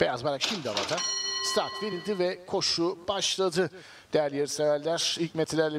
Beyaz bayrak şimdi havada. Start verildi ve koşu başladı. Değerli yarışseverler ilk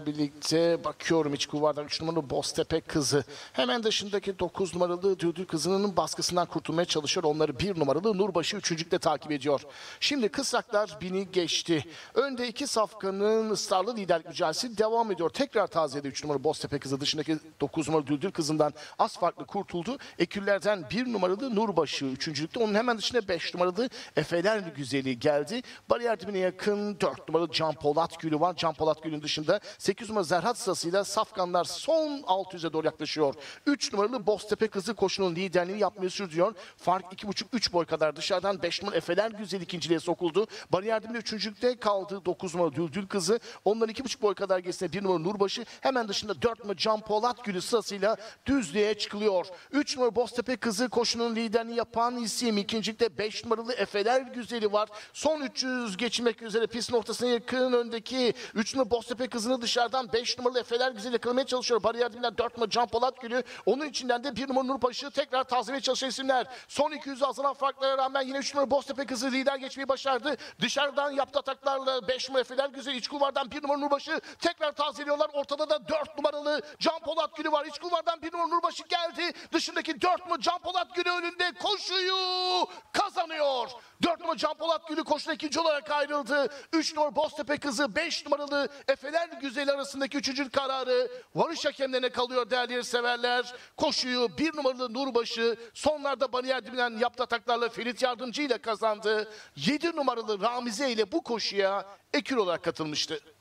birlikte bakıyorum iç kulvardan 3 numaralı Boztepe kızı. Hemen dışındaki 9 numaralı Düldül kızının baskısından kurtulmaya çalışıyor. Onları 1 numaralı Nurbaşı üçüncülükte takip ediyor. Şimdi kısraklar bini geçti. Önde iki safkanın ısrarlı liderlik mücadelesi devam ediyor. Tekrar taziyede 3 numaralı Boztepe kızı dışındaki 9 numaralı Düldül kızından az farklı kurtuldu. Eküllerden 1 numaralı Nurbaşı üçüncülükte. Onun hemen dışında 5 numaralı Efeler Güzeli geldi. Bariyer dibine yakın 4 numaralı Can Polat Gülü var. Can Polat Gül'ün dışında 8 numaralı Zerhat sırasıyla Safkanlar son 600'e doğru yaklaşıyor. 3 numaralı Boztepe kızı koşunun liderliğini yapmayı sürdürüyor. Fark 2,5-3 boy kadar dışarıdan 5 numaralı Efeler Güzel ikinciliğe sokuldu. Bariyer dibinde üçüncülükte kaldı 9 numaralı Düldül kızı. Onların 2,5 boy kadar gerisinde 1 numaralı Nurbaşı. Hemen dışında 4 numaralı Can Polat Gülü sırasıyla düzlüğe çıkılıyor. 3 numaralı Boztepe kızı koşunun liderini yapan isim. İkincilikte 5 numaralı Efeler Güzeli var. Son 300 geçmek üzere pistin ortasına yakın öndeki 3 numaralı Boztepe kızını dışarıdan 5 numaralı Efeler Güzeli yakalamaya çalışıyor. Bariyer dibinden 4 numaralı Can Polat Gülü. Onun içinden de 1 numaralı Nurbaşı tekrar tazelemeye çalışan isimler. Son 200 azalan farklara rağmen yine 3 numaralı Boztepe kızı lider geçmeyi başardı. Dışarıdan yaptığı ataklarla 5 numaralı Efeler Güzeli iç kulvardan 1 numaralı Nurbaşı tekrar tazeliyorlar. Ortada da 4 numaralı Can Polat Gülü var. İç kulvardan 1 numaralı Nurbaşı geldi. Dışındaki 4 numaralı Can Polat Gülü önünde koşuyu kazanıyor. 4 numaralı Can Polat Gülü koşuda ikinci olarak ayrıldı. 3 numaralı Boztepe kızı 5 numaralı Efeler Güzeli arasındaki üçüncü kararı varış hakemlerine kalıyor değerli severler. Koşuyu 1 numaralı Nurbaşı sonlarda bariyer dibinden yaptığı ataklarla Ferit Yardımcı ile kazandı. 7 numaralı Ramize ile bu koşuya ekür olarak katılmıştı.